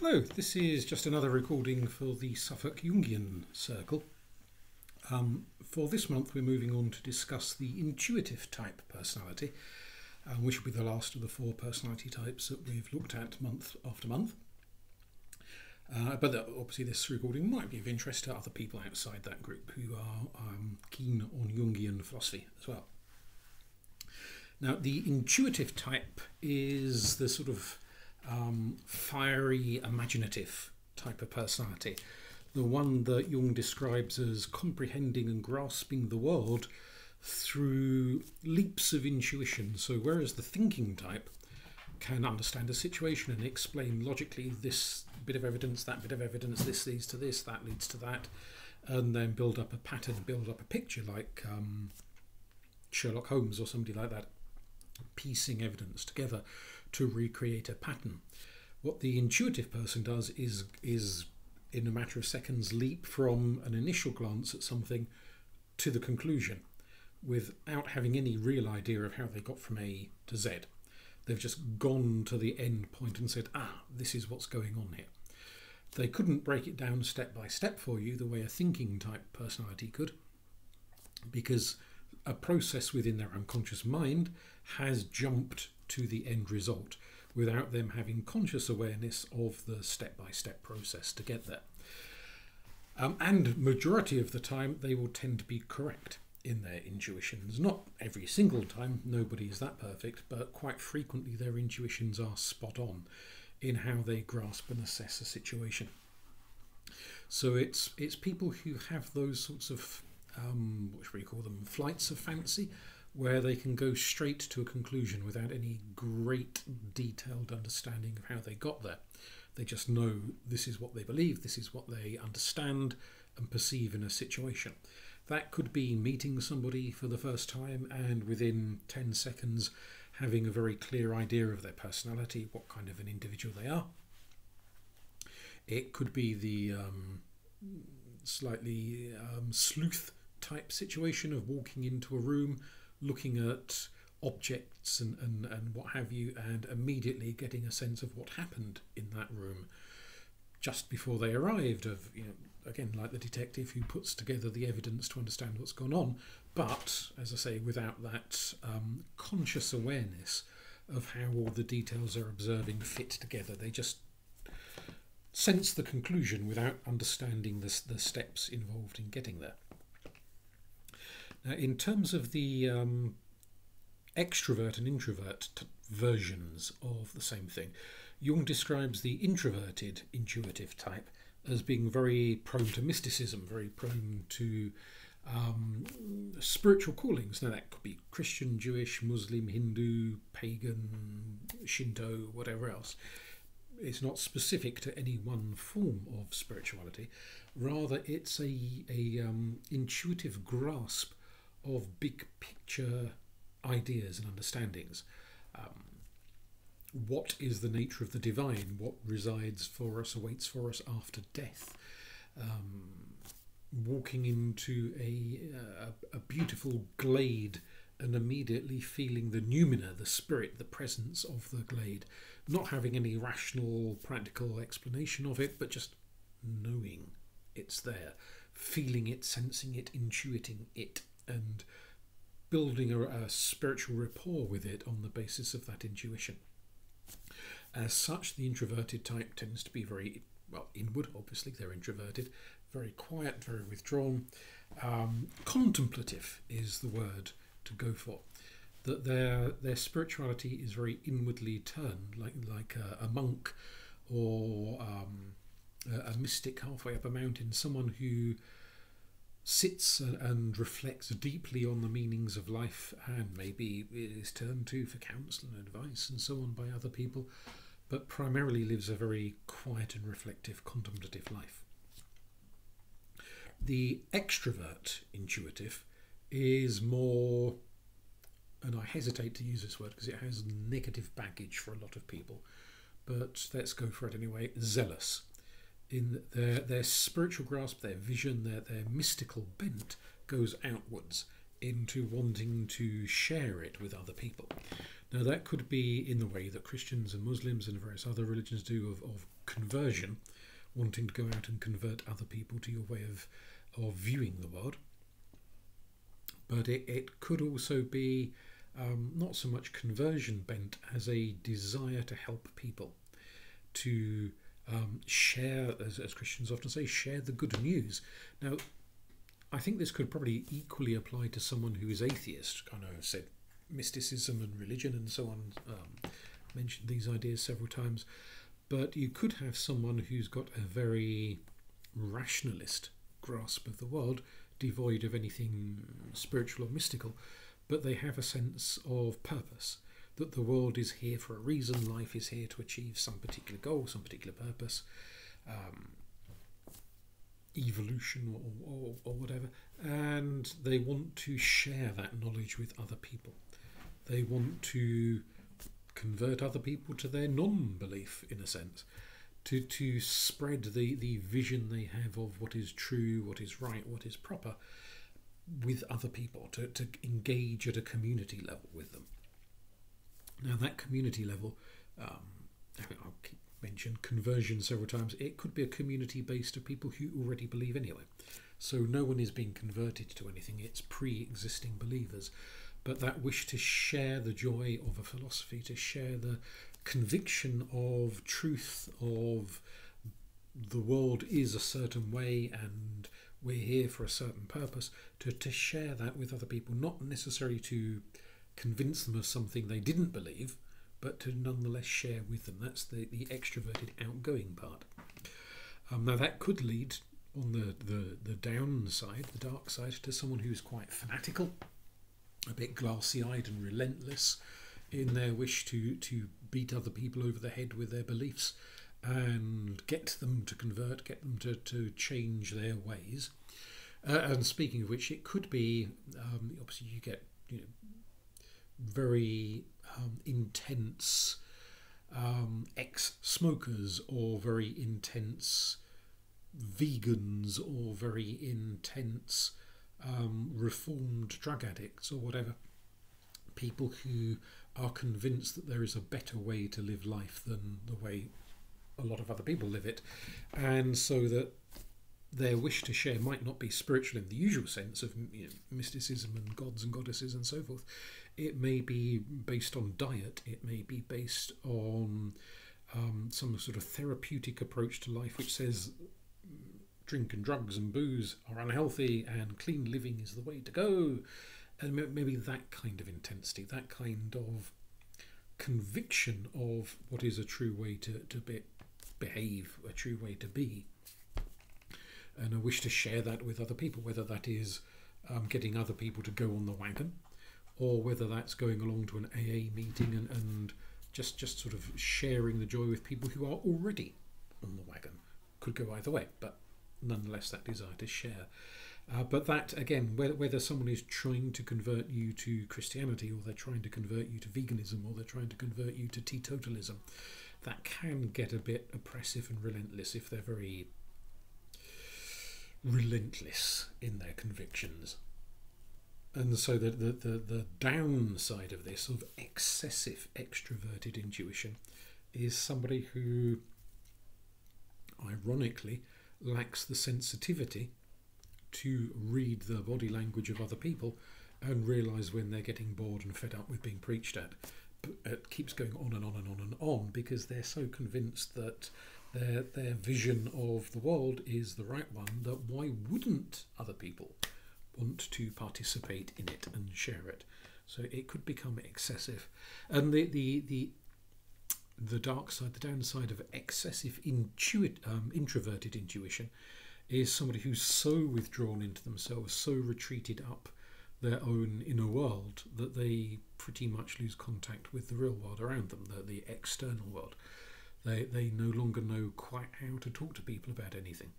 Hello, this is just another recording for the Suffolk Jungian Circle. Um, for this month, we're moving on to discuss the intuitive type personality, um, which will be the last of the four personality types that we've looked at month after month. Uh, but obviously, this recording might be of interest to other people outside that group who are um, keen on Jungian philosophy as well. Now, the intuitive type is the sort of um, fiery, imaginative type of personality, the one that Jung describes as comprehending and grasping the world through leaps of intuition. So, whereas the thinking type can understand a situation and explain logically this bit of evidence, that bit of evidence, this leads to this, that leads to that, and then build up a pattern, build up a picture like um, Sherlock Holmes or somebody like that, piecing evidence together to recreate a pattern. What the intuitive person does is is in a matter of seconds leap from an initial glance at something to the conclusion without having any real idea of how they got from A to Z. They've just gone to the end point and said, ah, this is what's going on here. They couldn't break it down step by step for you the way a thinking type personality could, because a process within their unconscious mind has jumped to the end result without them having conscious awareness of the step by step process to get there. Um, and majority of the time, they will tend to be correct in their intuitions. Not every single time, nobody is that perfect, but quite frequently their intuitions are spot on in how they grasp and assess a situation. So it's it's people who have those sorts of um, what should we call them flights of fancy where they can go straight to a conclusion without any great detailed understanding of how they got there. They just know this is what they believe, this is what they understand and perceive in a situation. That could be meeting somebody for the first time and within 10 seconds having a very clear idea of their personality, what kind of an individual they are. It could be the um, slightly um, sleuth type situation of walking into a room looking at objects and, and, and what have you, and immediately getting a sense of what happened in that room just before they arrived. Of you know, again, like the detective who puts together the evidence to understand what's gone on, but as I say, without that um, conscious awareness of how all the details they're observing fit together, they just sense the conclusion without understanding the, the steps involved in getting there. Now, in terms of the um, extrovert and introvert versions of the same thing, Jung describes the introverted intuitive type as being very prone to mysticism, very prone to um, spiritual callings. Now, that could be Christian, Jewish, Muslim, Hindu, pagan, Shinto, whatever else. It's not specific to any one form of spirituality. Rather, it's a, a um, intuitive grasp of big picture ideas and understandings. Um, what is the nature of the divine? What resides for us, awaits for us after death? Um, walking into a, a, a beautiful glade and immediately feeling the noumena, the spirit, the presence of the glade, not having any rational, practical explanation of it, but just knowing it's there, feeling it, sensing it, intuiting it and building a, a spiritual rapport with it on the basis of that intuition. As such, the introverted type tends to be very well inward. Obviously, they're introverted, very quiet, very withdrawn. Um, contemplative is the word to go for. That their their spirituality is very inwardly turned, like like a, a monk or um, a, a mystic halfway up a mountain, someone who sits and reflects deeply on the meanings of life and maybe is turned to for counsel and advice and so on by other people, but primarily lives a very quiet and reflective, contemplative life. The extrovert intuitive is more, and I hesitate to use this word because it has negative baggage for a lot of people, but let's go for it anyway, zealous in their their spiritual grasp, their vision, their their mystical bent goes outwards into wanting to share it with other people. Now, that could be in the way that Christians and Muslims and various other religions do of, of conversion, wanting to go out and convert other people to your way of, of viewing the world. But it, it could also be um, not so much conversion bent as a desire to help people, to um, share, as, as Christians often say, share the good news. Now, I think this could probably equally apply to someone who is atheist. I know I've said mysticism and religion and so on, um, mentioned these ideas several times, but you could have someone who's got a very rationalist grasp of the world, devoid of anything spiritual or mystical, but they have a sense of purpose that the world is here for a reason, life is here to achieve some particular goal, some particular purpose, um, evolution or, or, or whatever, and they want to share that knowledge with other people. They want to convert other people to their non belief, in a sense, to, to spread the, the vision they have of what is true, what is right, what is proper with other people, to, to engage at a community level with them. Now, that community level, um, I'll keep mention conversion several times. It could be a community based of people who already believe anyway. So no one is being converted to anything, it's pre existing believers. But that wish to share the joy of a philosophy, to share the conviction of truth, of the world is a certain way and we're here for a certain purpose, to, to share that with other people, not necessarily to convince them of something they didn't believe, but to nonetheless share with them. That's the, the extroverted, outgoing part. Um, now, that could lead on the, the, the downside, the dark side, to someone who's quite fanatical, a bit glassy eyed and relentless in their wish to, to beat other people over the head with their beliefs and get them to convert, get them to, to change their ways. Uh, and speaking of which, it could be um, obviously you get you know, very um, intense um, ex smokers or very intense vegans or very intense um, reformed drug addicts or whatever. People who are convinced that there is a better way to live life than the way a lot of other people live it, and so that their wish to share might not be spiritual in the usual sense of you know, mysticism and gods and goddesses and so forth. It may be based on diet, it may be based on um, some sort of therapeutic approach to life which says drink and drugs and booze are unhealthy and clean living is the way to go. And maybe that kind of intensity, that kind of conviction of what is a true way to, to be, behave, a true way to be and a wish to share that with other people, whether that is um, getting other people to go on the wagon, or whether that's going along to an AA meeting and, and just just sort of sharing the joy with people who are already on the wagon. Could go either way, but nonetheless, that desire to share. Uh, but that again, whether, whether someone is trying to convert you to Christianity, or they're trying to convert you to veganism, or they're trying to convert you to teetotalism, that can get a bit oppressive and relentless if they're very relentless in their convictions. And so the, the, the, the downside of this, of excessive extroverted intuition, is somebody who, ironically, lacks the sensitivity to read the body language of other people and realise when they're getting bored and fed up with being preached at. It keeps going on and on and on and on because they're so convinced that their their vision of the world is the right one, that why wouldn't other people want to participate in it and share it? So it could become excessive, and the the the the dark side, the downside of excessive intuit, um, introverted intuition, is somebody who's so withdrawn into themselves, so retreated up their own inner world that they pretty much lose contact with the real world around them, the, the external world. They, they no longer know quite how to talk to people about anything,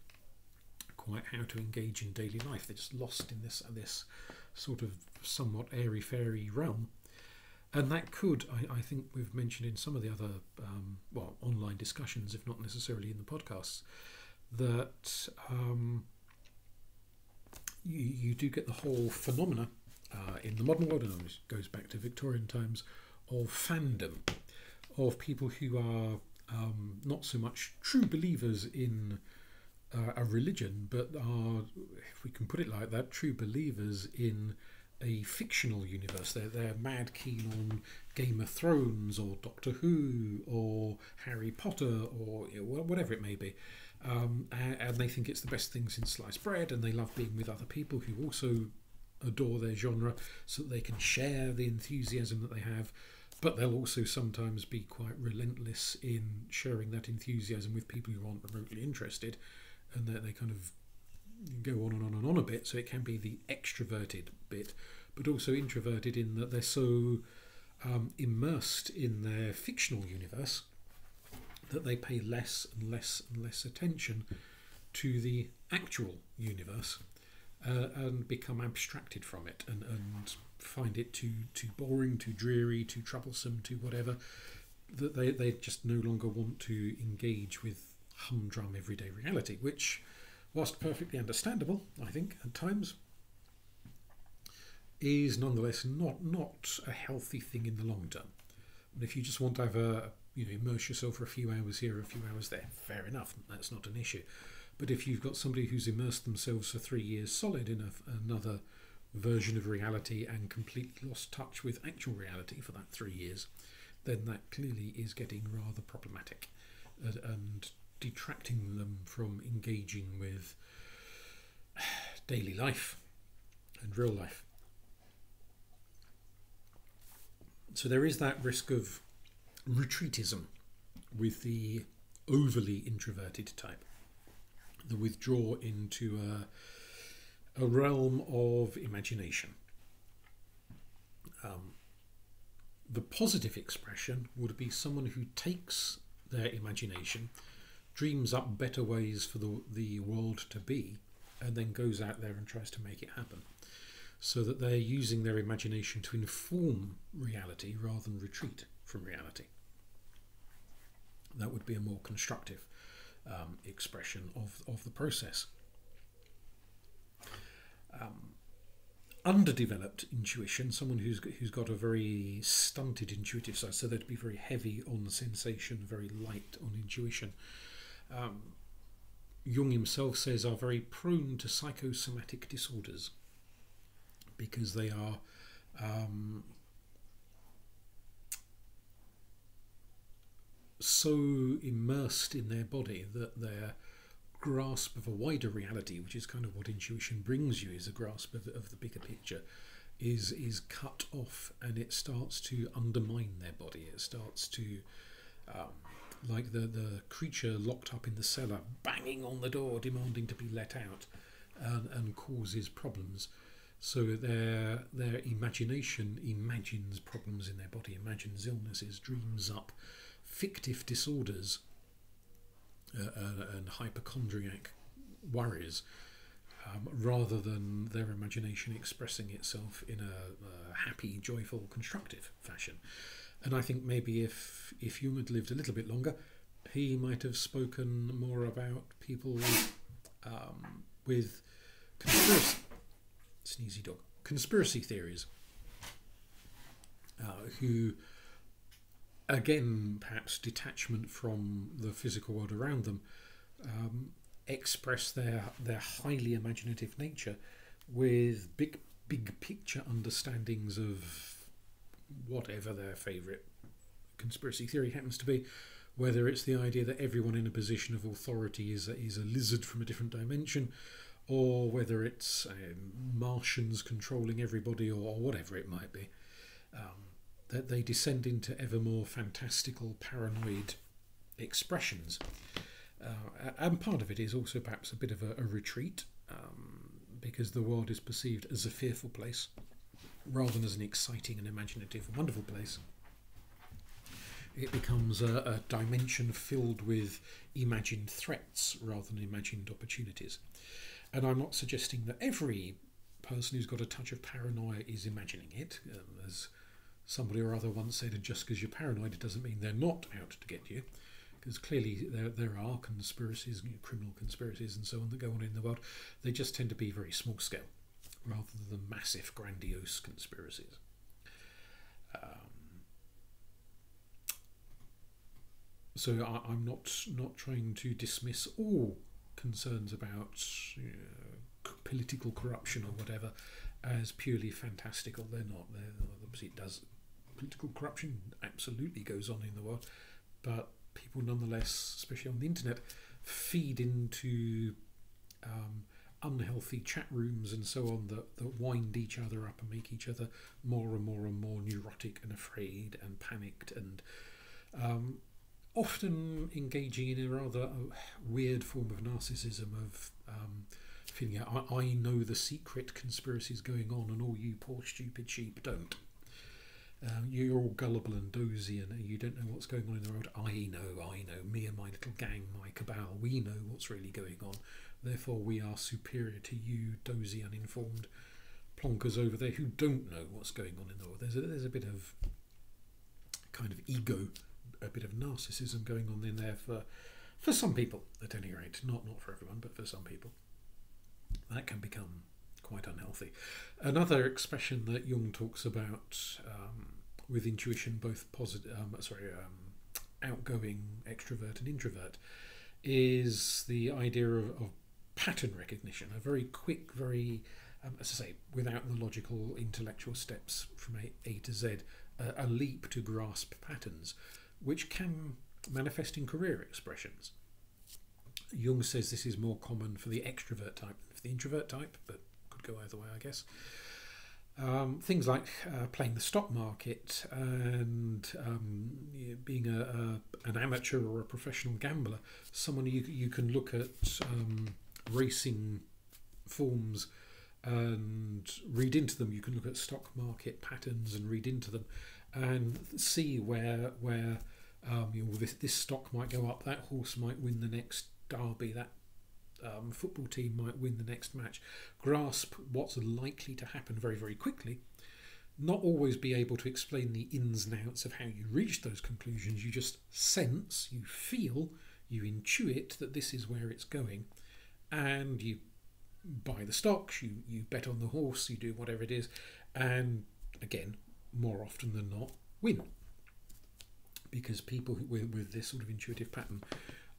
quite how to engage in daily life. They're just lost in this this sort of somewhat airy fairy realm. And that could, I, I think we've mentioned in some of the other, um, well, online discussions, if not necessarily in the podcasts, that um, you, you do get the whole phenomena uh, in the modern world, and it goes back to Victorian times, of fandom, of people who are um, not so much true believers in uh, a religion, but are, if we can put it like that, true believers in a fictional universe. They're, they're mad keen on Game of Thrones or Doctor Who or Harry Potter or you know, whatever it may be. Um, and, and, they think it's the best thing since sliced bread, and they love being with other people who also adore their genre so that they can share the enthusiasm that they have. But they'll also sometimes be quite relentless in sharing that enthusiasm with people who aren't remotely interested, and that they kind of go on and on and on a bit. So it can be the extroverted bit, but also introverted in that they're so um, immersed in their fictional universe that they pay less and less and less attention to the actual universe uh, and become abstracted from it and, and find it too too boring, too dreary, too troublesome, too whatever. That they, they just no longer want to engage with humdrum everyday reality, which, whilst perfectly understandable, I think at times, is nonetheless not not a healthy thing in the long term. And if you just want to have a you know immerse yourself for a few hours here, a few hours there, fair enough, that's not an issue. But if you've got somebody who's immersed themselves for three years solid in a, another version of reality and completely lost touch with actual reality for that three years, then that clearly is getting rather problematic and, detracting them from engaging with daily life and real life. So there is that risk of retreatism with the overly introverted type the withdraw into a, a realm of imagination. Um, the positive expression would be someone who takes their imagination, dreams up better ways for the, the world to be, and then goes out there and tries to make it happen. So that they're using their imagination to inform reality rather than retreat from reality. That would be a more constructive um, expression of, of the process. Um, underdeveloped intuition, someone who's who's got a very stunted intuitive side, so they'd be very heavy on sensation, very light on intuition. Um, Jung himself says are very prone to psychosomatic disorders because they are um, so immersed in their body that their grasp of a wider reality, which is kind of what intuition brings you, is a grasp of, of the bigger picture, is is cut off, and it starts to undermine their body. It starts to, um, like the the creature locked up in the cellar, banging on the door, demanding to be let out, and, and causes problems. So their their imagination imagines problems in their body, imagines illnesses, dreams up fictive disorders uh, uh, and hypochondriac worries um, rather than their imagination expressing itself in a, a, happy, joyful, constructive fashion. And I think maybe if if Jung had lived a little bit longer, he might have spoken more about people um, with conspiracy, sneezy dog, conspiracy theories, uh, who again, perhaps detachment from the physical world around them, um, express their their highly imaginative nature with big big picture understandings of whatever their favourite conspiracy theory happens to be, whether it's the idea that everyone in a position of authority is a, is a lizard from a different dimension, or whether it's um, Martians controlling everybody, or, or, whatever it might be. Um, that they descend into ever more fantastical, paranoid expressions. Uh, and part of it is also perhaps a bit of a, a retreat, um, because the world is perceived as a fearful place rather than as an exciting and imaginative, and wonderful place. It becomes a, a dimension filled with imagined threats rather than imagined opportunities. And I'm not suggesting that every person who's got a touch of paranoia is imagining it, um, as somebody or other once said, just because you're paranoid, it doesn't mean they're not out to get you. Because clearly there, there are conspiracies, criminal conspiracies and so on that go on in the world. They just tend to be very small scale rather than massive, grandiose conspiracies. Um, so I, am not not trying to dismiss all concerns about you know, political corruption or whatever as purely fantastical. They're not. They're, obviously, it does. Political corruption absolutely goes on in the world, but people nonetheless, especially on the internet, feed into um, unhealthy chat rooms and so on that, that wind each other up and make each other more and more and more neurotic and afraid and panicked and um, often engaging in a rather weird form of narcissism of um, feeling out, I, I know the secret conspiracies going on and all you poor stupid sheep don't. Um, you're all gullible and dozy and you don't know what's going on in the world. I know, I know. Me and my little gang, my cabal, we know what's really going on. Therefore, we are superior to you, dozy, uninformed plonkers over there who don't know what's going on in the world. There's a, there's a bit of kind of ego, a bit of narcissism going on in there for for some people, at any rate. Not not for everyone, but for some people. That can become quite unhealthy. Another expression that Jung talks about um, with intuition, both positive, um, sorry, um, outgoing extrovert and introvert, is the idea of, of pattern recognition, a very quick, very, um, as I say, without the logical intellectual steps from A, a to Z, a, a leap to grasp patterns, which can manifest in career expressions. Jung says this is more common for the extrovert type than for the introvert type, but could go either way, I guess. Um, things like uh, playing the stock market and um, being a, a, an amateur or a professional gambler, someone you you can look at um, racing forms and read into them. You can look at stock market patterns and read into them, and see where where um, you know, this this stock might go up, that horse might win the next derby, that um, football team might win the next match. Grasp what's likely to happen very very quickly. Not always be able to explain the ins and outs of how you reach those conclusions. You just sense, you feel, you intuit that this is where it's going and you buy the stocks, you, you bet on the horse, you do whatever it is, and again, more often than not, win. Because people with, with this sort of intuitive pattern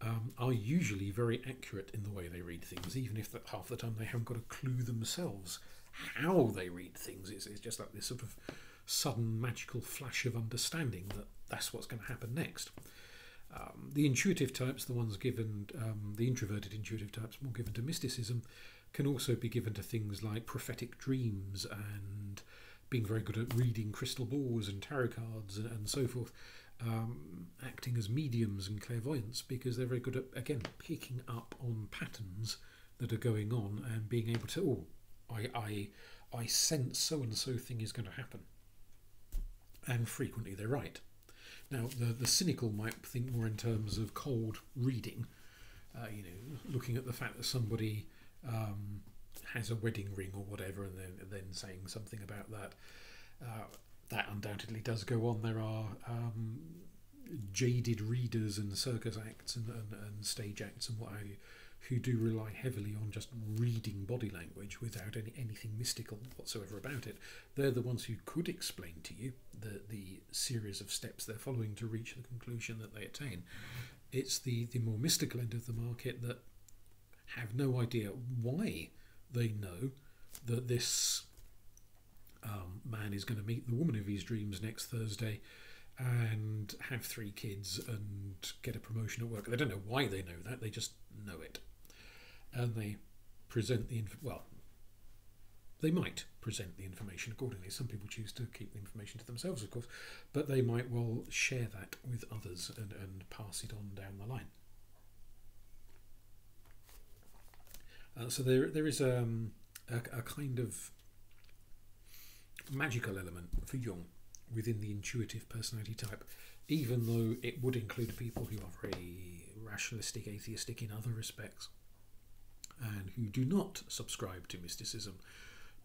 um, are usually very accurate in the way they read things, even if that half the time they haven't got a clue themselves how they read things. It's, it's just like this sort of sudden magical flash of understanding that that's what's going to happen next. Um, the intuitive types, the ones given, um, the introverted intuitive types, more given to mysticism, can also be given to things like prophetic dreams and being very good at reading crystal balls and tarot cards and, and so forth, um, acting as mediums and clairvoyants because they're very good at, again, picking up on patterns that are going on and being able to, oh, I, I, I sense so and so thing is going to happen. And frequently they're right. Now, the, the cynical might think more in terms of cold reading, uh, you know, looking at the fact that somebody um, has a wedding ring or whatever and then, then saying something about that. Uh, that undoubtedly does go on. There are um, jaded readers and circus acts and, and, and stage acts and what have you who do rely heavily on just reading body language without any, anything mystical whatsoever about it. They're the ones who could explain to you the, the series of steps they're following to reach the conclusion that they attain. It's the, the more mystical end of the market that have no idea why they know that this um, man is going to meet the woman of his dreams next Thursday and have three kids and get a promotion at work. They don't know why they know that, they just know it and they present the inf- well they might present the information accordingly. Some people choose to keep the information to themselves, of course, but they might well share that with others and, and pass it on down the line. Uh, so there, there is um, a, a kind of magical element for Jung within the intuitive personality type, even though it would include people who are very rationalistic, atheistic in other respects and who do not subscribe to mysticism,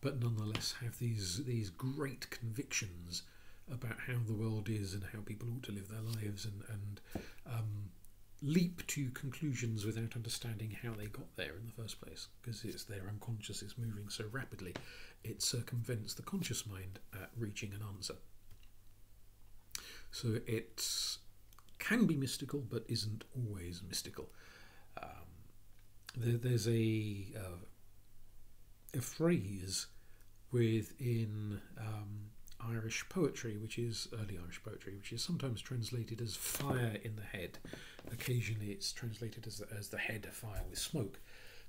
but nonetheless have these these great convictions about how the world is and how people ought to live their lives, and and um, leap to conclusions without understanding how they got there in the first place, because it's their unconscious is moving so rapidly, it circumvents the conscious mind at reaching an answer. So it can be mystical but isn't always mystical. Um, there, there's a uh, a phrase within um, Irish poetry, which is early Irish poetry, which is sometimes translated as fire in the head. Occasionally, it's translated as the, as the head afire with smoke.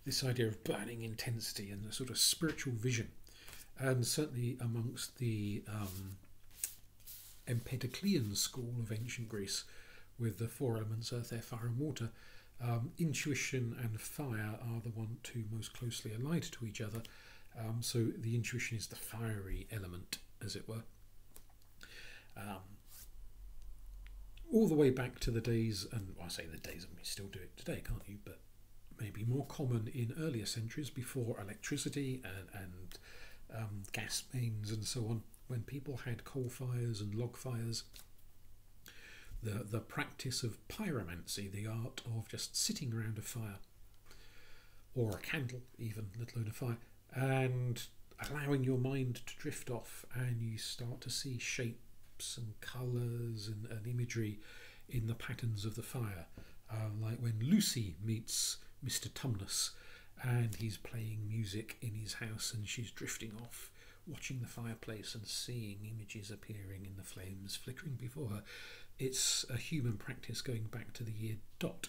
This idea of burning intensity and a sort of spiritual vision, and certainly amongst the um, Empedoclean school of ancient Greece, with the four elements earth, air, fire, and water. Um, intuition and fire are the one two most closely allied to each other. Um, so the intuition is the fiery element, as it were. Um, all the way back to the days, and well, I say the days, and we still do it today, can't you? But maybe more common in earlier centuries before electricity and, and um, gas mains and so on, when people had coal fires and log fires the, the practice of pyromancy, the art of just sitting around a fire, or a candle, even, let alone a fire, and allowing your mind to drift off, and you start to see shapes and colours and, and imagery in the patterns of the fire. Uh, like when Lucy meets Mr. Tumnus and he's playing music in his house and she's drifting off, watching the fireplace and seeing images appearing in the flames flickering before her it's a human practice going back to the year dot.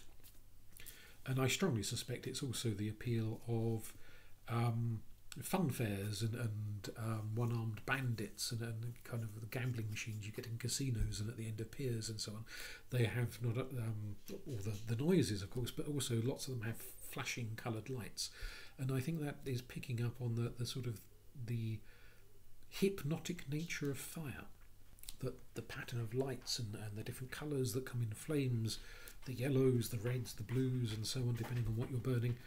And I strongly suspect it's also the appeal of um, fun fairs and, and um, one armed bandits and, and, kind of the gambling machines you get in casinos and at the end of piers and so on. They have not um, all the, the noises, of course, but also lots of them have flashing coloured lights. And I think that is picking up on the, the sort of the hypnotic nature of fire that the pattern of lights and, and the different colours that come in flames, the yellows, the reds, the blues, and so on, depending on what you're burning,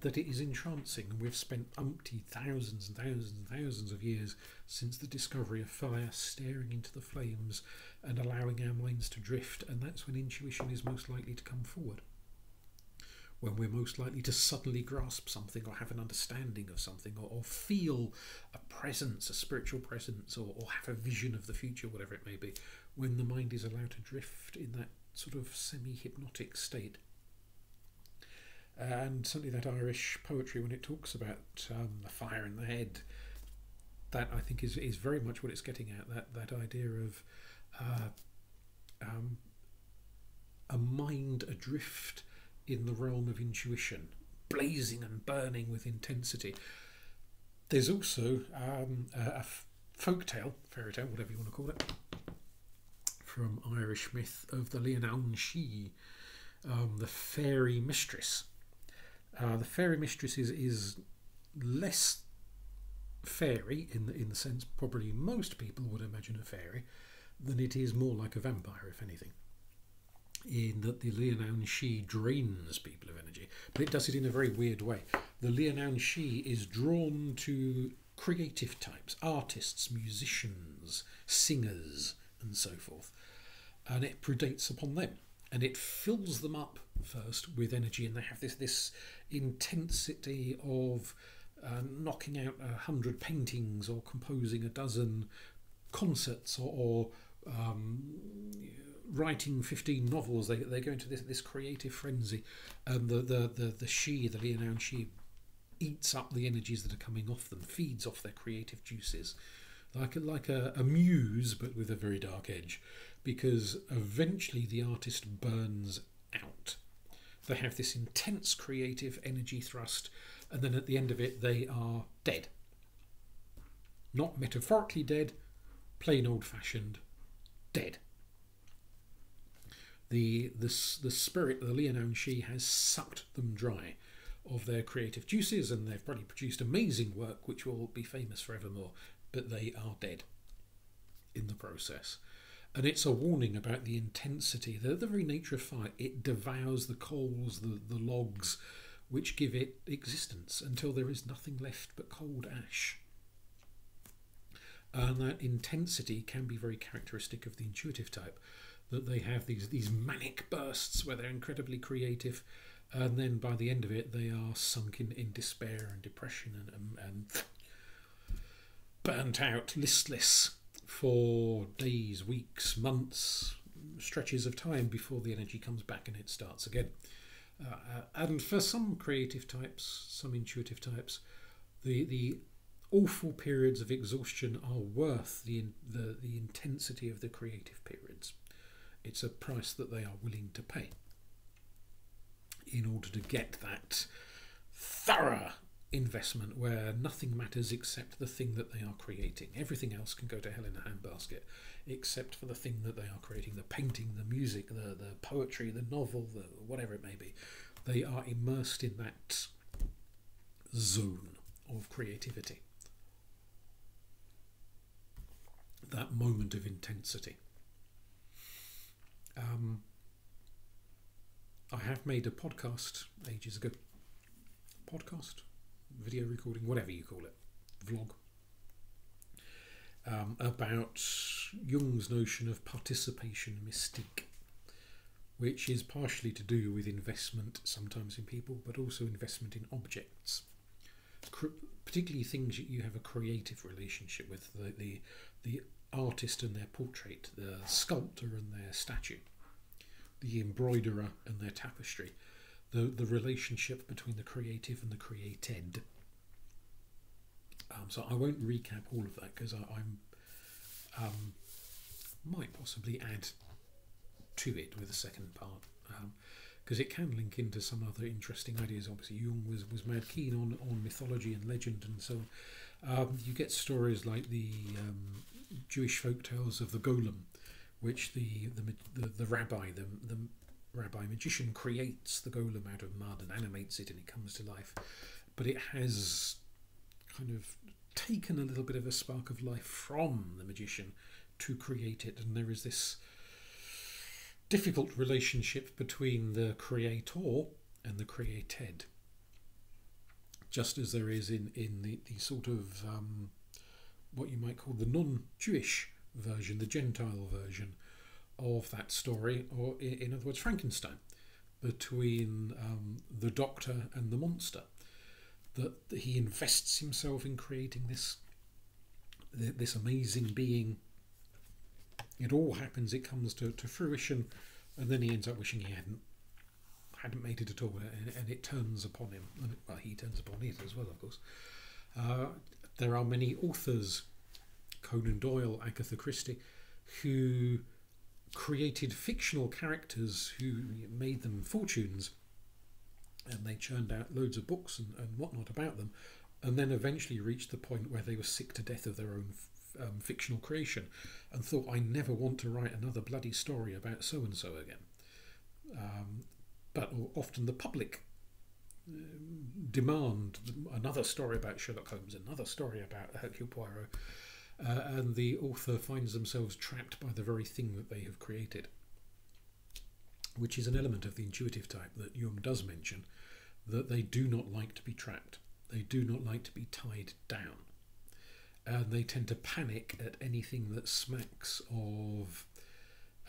that it is entrancing. And we've spent umpty thousands and thousands and thousands of years since the discovery of fire staring into the flames and allowing our minds to drift, and that's when intuition is most likely to come forward when we're most likely to suddenly grasp something or have an understanding of something or, or feel a presence, a spiritual presence, or, or have a vision of the future, whatever it may be, when the mind is allowed to drift in that sort of semi hypnotic state. And certainly that Irish poetry, when it talks about um, the fire in the head, that I think is, is very much what it's getting at that, that idea of uh, um, a mind adrift in the realm of intuition, blazing and burning with intensity. There's also um, a, a folk tale, fairy tale, whatever you want to call it, from Irish myth of the Leanan Sidhe, um, the fairy mistress. Uh, the fairy mistress is, is less fairy in the, in the sense probably most people would imagine a fairy than it is more like a vampire, if anything in that the Leanan Sidhe drains people of energy, but it does it in a very weird way. The Leanan Sidhe is drawn to creative types, artists, musicians, singers, and so forth, and it predates upon them, and it fills them up first with energy, and they have this this intensity of uh, knocking out a hundred paintings or composing a dozen concerts or, or um, writing 15 novels, they, they go into this, this creative frenzy. And the, the, the, the she the Leanan Sidhe, eats up the energies that are coming off them, feeds off their creative juices. Like a, like a, a muse, but with a very dark edge, because eventually the artist burns out. They have this intense creative energy thrust, and then at the end of it, they are dead. Not metaphorically dead, plain old fashioned dead the, the, the spirit, the Leanan Sidhe, has sucked them dry of their creative juices, and they've probably produced amazing work which will be famous forevermore, but they are dead in the process. And it's a warning about the intensity, the, the very nature of fire. It devours the coals, the, the logs, which give it existence until there is nothing left but cold ash. And that intensity can be very characteristic of the intuitive type that they have these these manic bursts where they're incredibly creative, and then by the end of it they are sunk in, in despair and depression and, and, and burnt out, listless for days, weeks, months, stretches of time before the energy comes back and it starts again. Uh, uh, and for some creative types, some intuitive types, the the awful periods of exhaustion are worth the, the the intensity of the creative periods. It's a price that they are willing to pay in order to get that thorough investment where nothing matters except the thing that they are creating. Everything else can go to hell in a handbasket except for the thing that they are creating the painting, the music, the, the poetry, the novel, the whatever it may be. They are immersed in that zone of creativity, that moment of intensity. Um, I have made a podcast ages ago. Podcast, video recording, whatever you call it, vlog, um, about Jung's notion of participation mystique, which is partially to do with investment, sometimes in people, but also investment in objects, particularly things that you have a creative relationship with, the, the, the artist and their portrait, the sculptor and their statue, the embroiderer and their tapestry, the, the relationship between the creative and the created. Um, so I won't recap all of that because I'm um, might possibly add to it with a second part because um, it can link into some other interesting ideas. Obviously, Jung was was mad keen on on mythology and legend and so on. Um, you get stories like the um, Jewish folk tales of the golem, which the the the, the rabbi the the rabbi magician creates the golem out of mud and animates it and it comes to life, but it has kind of taken a little bit of a spark of life from the magician to create it, and there is this difficult relationship between the creator and the created, just as there is in in the, the sort of um, what you might call the non-Jewish version, the Gentile version of that story, or in other words, Frankenstein, between um, the doctor and the monster that he invests himself in creating this this amazing being. It all happens. It comes to, to fruition, and then he ends up wishing he hadn't hadn't made it at all, and, and it turns upon him. Well, he turns upon it as well, of course. Uh, there are many authors, Conan Doyle, Agatha Christie, who created fictional characters who made them fortunes and they churned out loads of books and, and whatnot about them, and then eventually reached the point where they were sick to death of their own um, fictional creation and thought, I never want to write another bloody story about so and so again. Um, but often the public um, demand another story about Sherlock Holmes, another story about Hercule Poirot, uh, and the author finds themselves trapped by the very thing that they have created which is an element of the intuitive type that Jung does mention, that they do not like to be trapped. They do not like to be tied down. And they tend to panic at anything that smacks of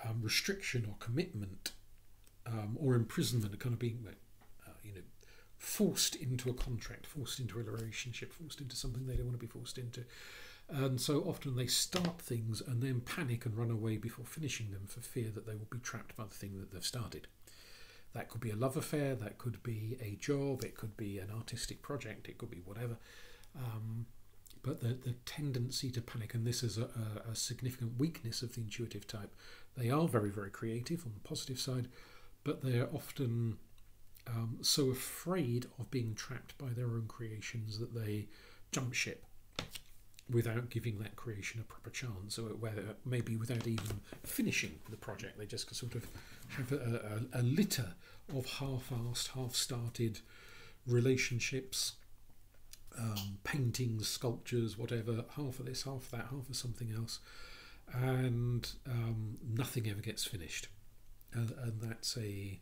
um, restriction or commitment um, or imprisonment, kind of being, uh, you know, forced into a contract, forced into a relationship, forced into something they don't want to be forced into. And so often they start things and then panic and run away before finishing them for fear that they will be trapped by the thing that they've started. That could be a love affair, that could be a job, it could be an artistic project, it could be whatever. Um, but the, the tendency to panic, and this is a, a, significant weakness of the intuitive type, they are very, very creative on the positive side, but they are often um, so afraid of being trapped by their own creations that they jump ship without giving that creation a proper chance, or whether maybe without even finishing the project, they just sort of have a, a, a litter of half-assed, half-started relationships, um, paintings, sculptures, whatever, half of this, half of that, half of something else, and um, nothing ever gets finished, and, and that's a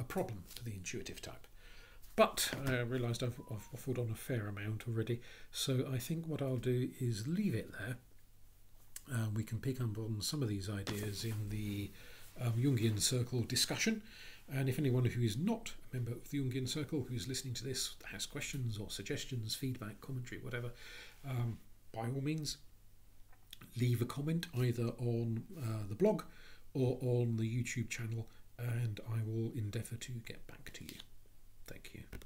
a problem for the intuitive type. But I realised I've, I've waffled on a fair amount already, so I think what I'll do is leave it there. Uh, we can pick up on some of these ideas in the um, Jungian Circle discussion. And if anyone who is not a member of the Jungian Circle who is listening to this has questions or suggestions, feedback, commentary, whatever, um, by all means, leave a comment either on uh, the blog or on the YouTube channel, and I will endeavour to get back to you. Thank you.